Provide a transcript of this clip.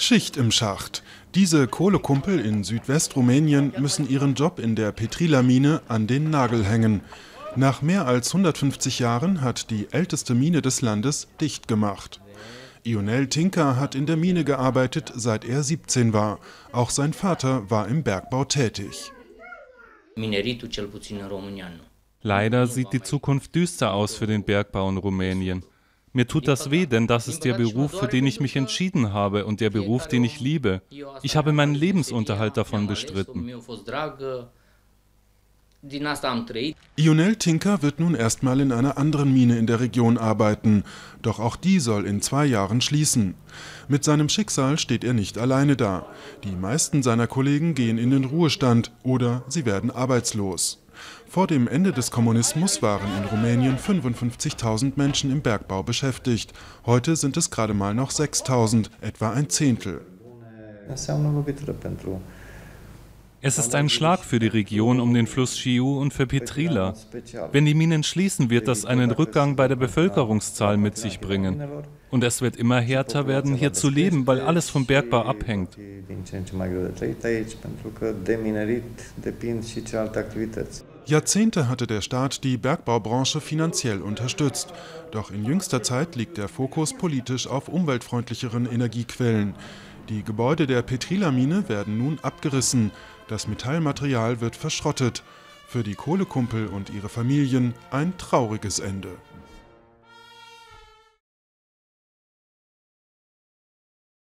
Schicht im Schacht. Diese Kohlekumpel in Südwestrumänien müssen ihren Job in der Petrila-Mine an den Nagel hängen. Nach mehr als 150 Jahren hat die älteste Mine des Landes dicht gemacht. Ionel Tinka hat in der Mine gearbeitet, seit er 17 war. Auch sein Vater war im Bergbau tätig. Leider sieht die Zukunft düster aus für den Bergbau in Rumänien. Mir tut das weh, denn das ist der Beruf, für den ich mich entschieden habe und der Beruf, den ich liebe. Ich habe meinen Lebensunterhalt davon bestritten. Ionel Tinker wird nun erstmal in einer anderen Mine in der Region arbeiten, doch auch die soll in zwei Jahren schließen. Mit seinem Schicksal steht er nicht alleine da. Die meisten seiner Kollegen gehen in den Ruhestand oder sie werden arbeitslos. Vor dem Ende des Kommunismus waren in Rumänien 55.000 Menschen im Bergbau beschäftigt. Heute sind es gerade mal noch 6.000, etwa ein Zehntel. Es ist ein Schlag für die Region um den Fluss Chiu und für Petrila. Wenn die Minen schließen, wird das einen Rückgang bei der Bevölkerungszahl mit sich bringen. Und es wird immer härter werden, hier zu leben, weil alles vom Bergbau abhängt. Jahrzehnte hatte der Staat die Bergbaubranche finanziell unterstützt. Doch in jüngster Zeit liegt der Fokus politisch auf umweltfreundlicheren Energiequellen. Die Gebäude der Petrila-Mine werden nun abgerissen. Das Metallmaterial wird verschrottet. Für die Kohlekumpel und ihre Familien ein trauriges Ende.